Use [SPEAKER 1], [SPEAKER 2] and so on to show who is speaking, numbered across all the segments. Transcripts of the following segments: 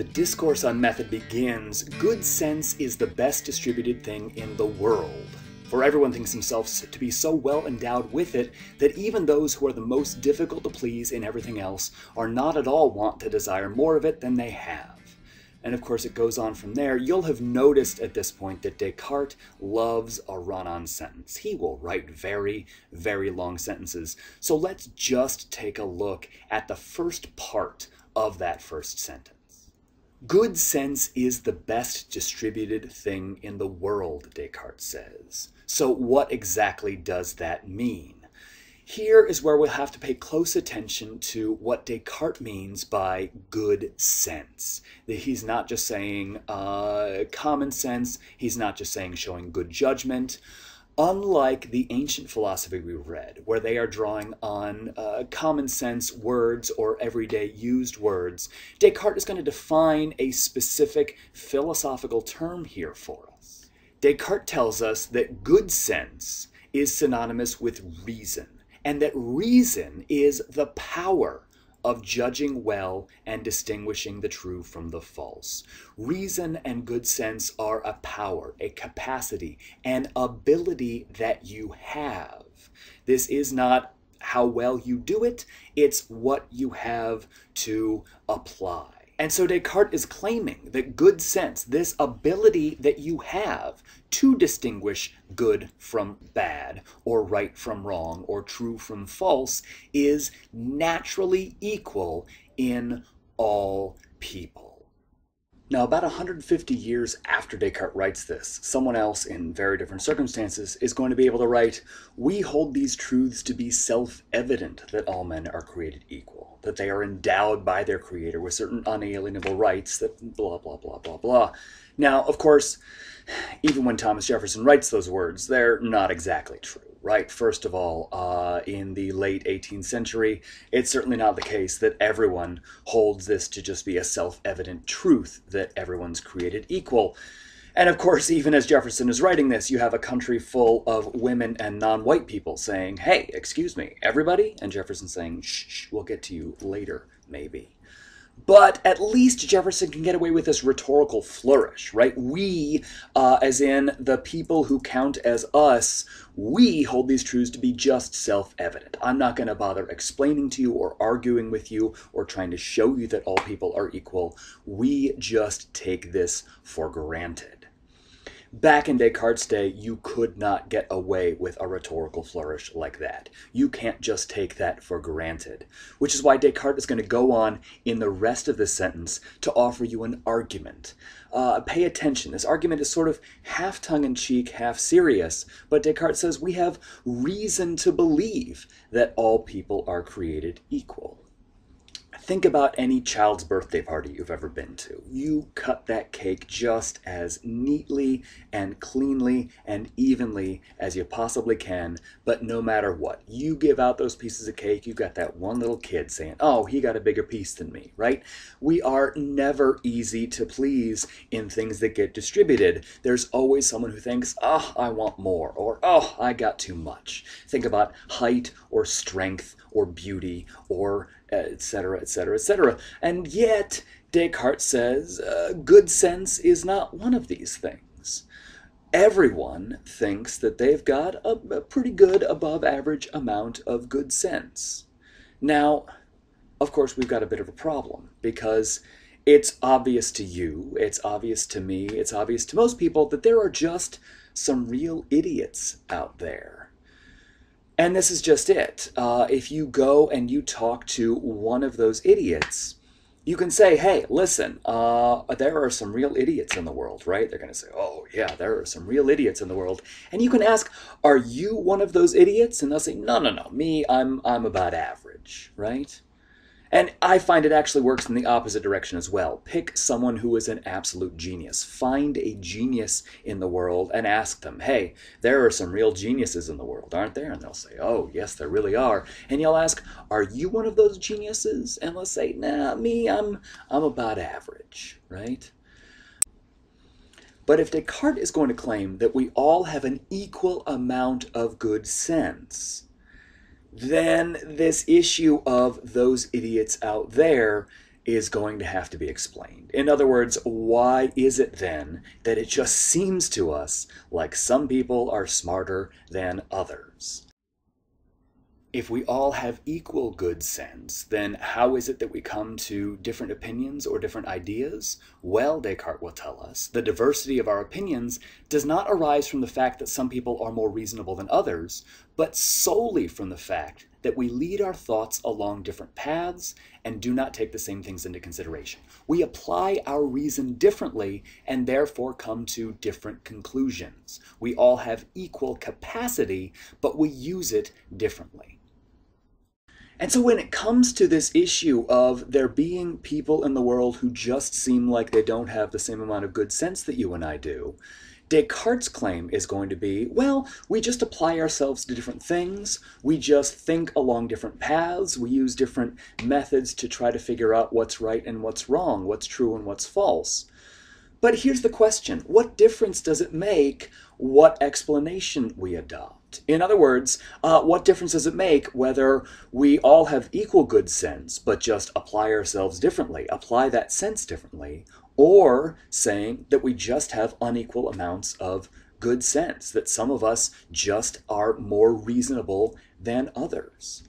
[SPEAKER 1] The discourse on method begins good sense is the best distributed thing in the world. For everyone thinks themselves to be so well endowed with it that even those who are the most difficult to please in everything else are not at all wont to desire more of it than they have. And of course, it goes on from there. You'll have noticed at this point that Descartes loves a run on sentence. He will write very, very long sentences. So let's just take a look at the first part of that first sentence. Good sense is the best distributed thing in the world, Descartes says. So, what exactly does that mean? Here is where we'll have to pay close attention to what Descartes means by good sense. He's not just saying uh, common sense, he's not just saying showing good judgment. Unlike the ancient philosophy we read, where they are drawing on uh, common sense words or everyday used words, Descartes is going to define a specific philosophical term here for us. Descartes tells us that good sense is synonymous with reason and that reason is the power of judging well and distinguishing the true from the false. Reason and good sense are a power, a capacity, an ability that you have. This is not how well you do it, it's what you have to apply. And so Descartes is claiming that good sense, this ability that you have to distinguish good from bad, or right from wrong, or true from false, is naturally equal in all people. Now, about 150 years after Descartes writes this, someone else in very different circumstances is going to be able to write, We hold these truths to be self evident that all men are created equal, that they are endowed by their Creator with certain unalienable rights, that blah, blah, blah, blah, blah. Now, of course, even when Thomas Jefferson writes those words, they're not exactly true right? First of all, uh, in the late 18th century, it's certainly not the case that everyone holds this to just be a self evident truth that everyone's created equal. And of course, even as Jefferson is writing this, you have a country full of women and non white people saying, hey, excuse me, everybody? And Jefferson saying, shh, shh, we'll get to you later, maybe. But at least Jefferson can get away with this rhetorical flourish, right? We, uh, as in the people who count as us, we hold these truths to be just self evident. I'm not going to bother explaining to you or arguing with you or trying to show you that all people are equal. We just take this for granted. Back in Descartes' day, you could not get away with a rhetorical flourish like that. You can't just take that for granted. Which is why Descartes is going to go on in the rest of this sentence to offer you an argument. Uh, pay attention. This argument is sort of half tongue in cheek, half serious, but Descartes says we have reason to believe that all people are created equal. Think about any child's birthday party you've ever been to. You cut that cake just as neatly and cleanly and evenly as you possibly can, but no matter what, you give out those pieces of cake, you got that one little kid saying, Oh, he got a bigger piece than me, right? We are never easy to please in things that get distributed. There's always someone who thinks, Oh, I want more, or Oh, I got too much. Think about height or strength or beauty or etc., etc., etc. And yet, Descartes says uh, good sense is not one of these things. Everyone thinks that they've got a, a pretty good above average amount of good sense. Now, of course, we've got a bit of a problem because it's obvious to you, it's obvious to me, it's obvious to most people that there are just some real idiots out there and this is just it. Uh, if you go and you talk to one of those idiots, you can say, hey, listen, uh, there are some real idiots in the world, right? They're going to say, oh, yeah, there are some real idiots in the world. And you can ask, are you one of those idiots? And they'll say, no, no, no, me, I'm, I'm about average, right? And I find it actually works in the opposite direction as well. Pick someone who is an absolute genius. Find a genius in the world and ask them, hey, there are some real geniuses in the world, aren't there? And they'll say, oh, yes, there really are. And you'll ask, are you one of those geniuses? And they'll say, nah, me, I'm, I'm about average, right? But if Descartes is going to claim that we all have an equal amount of good sense, then this issue of those idiots out there is going to have to be explained. In other words, why is it then that it just seems to us like some people are smarter than others? If we all have equal good sense, then how is it that we come to different opinions or different ideas? Well, Descartes will tell us, the diversity of our opinions does not arise from the fact that some people are more reasonable than others, but solely from the fact that we lead our thoughts along different paths and do not take the same things into consideration. We apply our reason differently and therefore come to different conclusions. We all have equal capacity, but we use it differently. And so when it comes to this issue of there being people in the world who just seem like they don't have the same amount of good sense that you and I do, Descartes' claim is going to be, well, we just apply ourselves to different things. We just think along different paths. We use different methods to try to figure out what's right and what's wrong, what's true and what's false. But here's the question. What difference does it make what explanation we adopt? In other words, uh, what difference does it make whether we all have equal good sense, but just apply ourselves differently, apply that sense differently, or saying that we just have unequal amounts of good sense, that some of us just are more reasonable than others?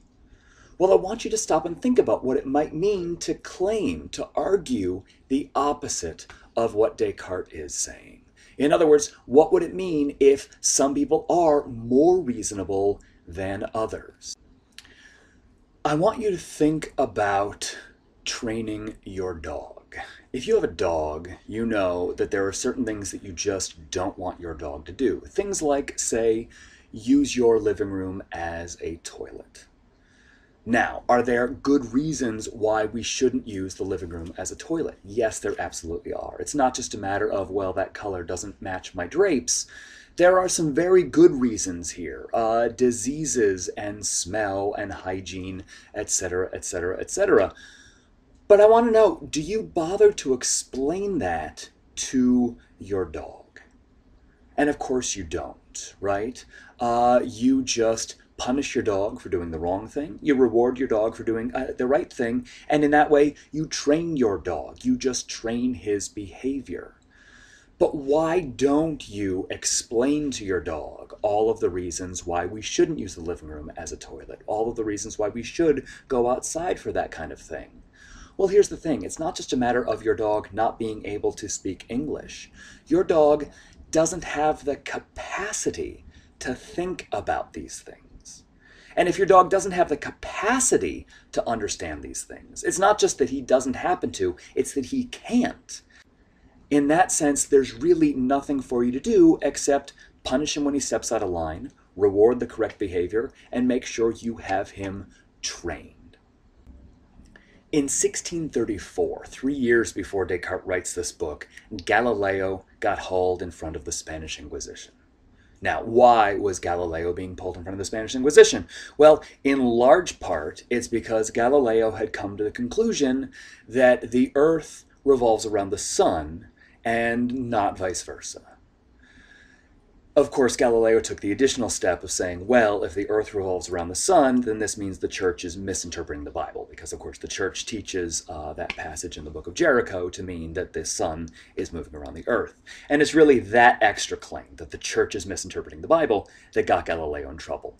[SPEAKER 1] Well, I want you to stop and think about what it might mean to claim, to argue the opposite of what Descartes is saying. In other words, what would it mean if some people are more reasonable than others? I want you to think about training your dog. If you have a dog, you know that there are certain things that you just don't want your dog to do. Things like, say, use your living room as a toilet. Now, are there good reasons why we shouldn't use the living room as a toilet? Yes, there absolutely are. It's not just a matter of, well, that color doesn't match my drapes. There are some very good reasons here uh, diseases and smell and hygiene, etc., etc., etc. But I want to know do you bother to explain that to your dog? And of course, you don't, right? Uh, you just punish your dog for doing the wrong thing. You reward your dog for doing uh, the right thing. And in that way, you train your dog. You just train his behavior. But why don't you explain to your dog all of the reasons why we shouldn't use the living room as a toilet? All of the reasons why we should go outside for that kind of thing? Well, here's the thing it's not just a matter of your dog not being able to speak English. Your dog doesn't have the capacity to think about these things. And if your dog doesn't have the capacity to understand these things, it's not just that he doesn't happen to, it's that he can't. In that sense, there's really nothing for you to do except punish him when he steps out of line, reward the correct behavior, and make sure you have him trained. In 1634, three years before Descartes writes this book, Galileo got hauled in front of the Spanish Inquisition. Now, why was Galileo being pulled in front of the Spanish Inquisition? Well, in large part, it's because Galileo had come to the conclusion that the earth revolves around the sun and not vice versa. Of course, Galileo took the additional step of saying, well, if the earth revolves around the sun, then this means the church is misinterpreting the Bible, because of course the church teaches uh, that passage in the book of Jericho to mean that the sun is moving around the earth. And it's really that extra claim that the church is misinterpreting the Bible that got Galileo in trouble.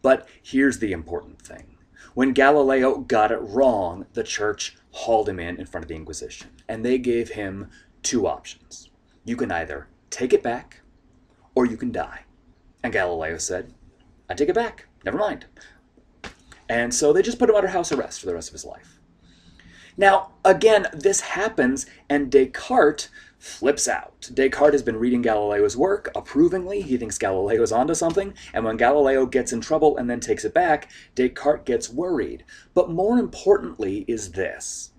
[SPEAKER 1] But here's the important thing. When Galileo got it wrong, the church hauled him in in front of the Inquisition, and they gave him two options. You can either take it back or you can die. And Galileo said, I take it back. Never mind. And so they just put him under house arrest for the rest of his life. Now, again, this happens, and Descartes flips out. Descartes has been reading Galileo's work approvingly. He thinks Galileo is onto something. And when Galileo gets in trouble and then takes it back, Descartes gets worried. But more importantly, is this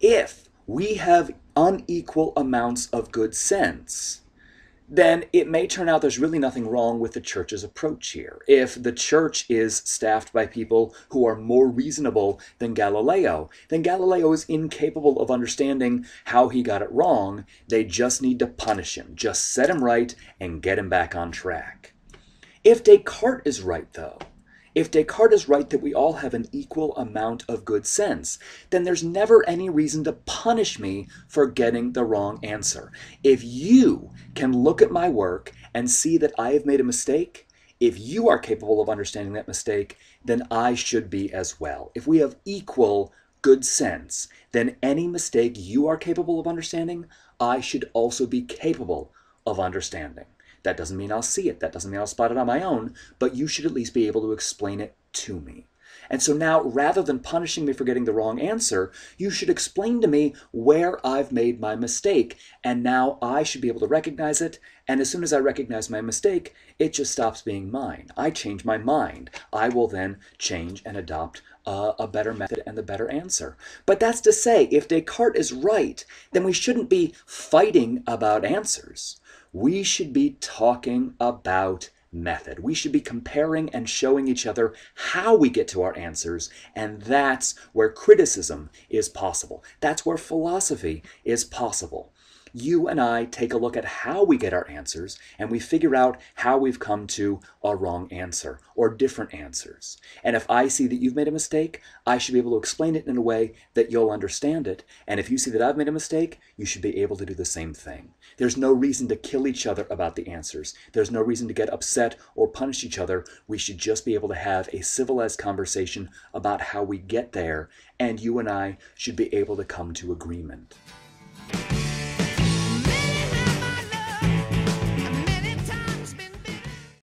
[SPEAKER 1] if we have unequal amounts of good sense, then it may turn out there's really nothing wrong with the church's approach here. If the church is staffed by people who are more reasonable than Galileo, then Galileo is incapable of understanding how he got it wrong. They just need to punish him, just set him right and get him back on track. If Descartes is right, though, If Descartes is right that we all have an equal amount of good sense, then there's never any reason to punish me for getting the wrong answer. If you can look at my work and see that I have made a mistake, if you are capable of understanding that mistake, then I should be as well. If we have equal good sense, then any mistake you are capable of understanding, I should also be capable of understanding. That doesn't mean I'll see it. That doesn't mean I'll spot it on my own, but you should at least be able to explain it to me. And so now, rather than punishing me for getting the wrong answer, you should explain to me where I've made my mistake. And now I should be able to recognize it. And as soon as I recognize my mistake, it just stops being mine. I change my mind. I will then change and adopt uh, a better method and the better answer. But that's to say, if Descartes is right, then we shouldn't be fighting about answers. We should be talking about method. We should be comparing and showing each other how we get to our answers, and that's where criticism is possible. That's where philosophy is possible you and I take a look at how we get our answers and we figure out how we've come to a wrong answer or different answers. And if I see that you've made a mistake, I should be able to explain it in a way that you'll understand it. And if you see that I've made a mistake, you should be able to do the same thing. There's no reason to kill each other about the answers. There's no reason to get upset or punish each other. We should just be able to have a civilized conversation about how we get there, and you and I should be able to come to agreement.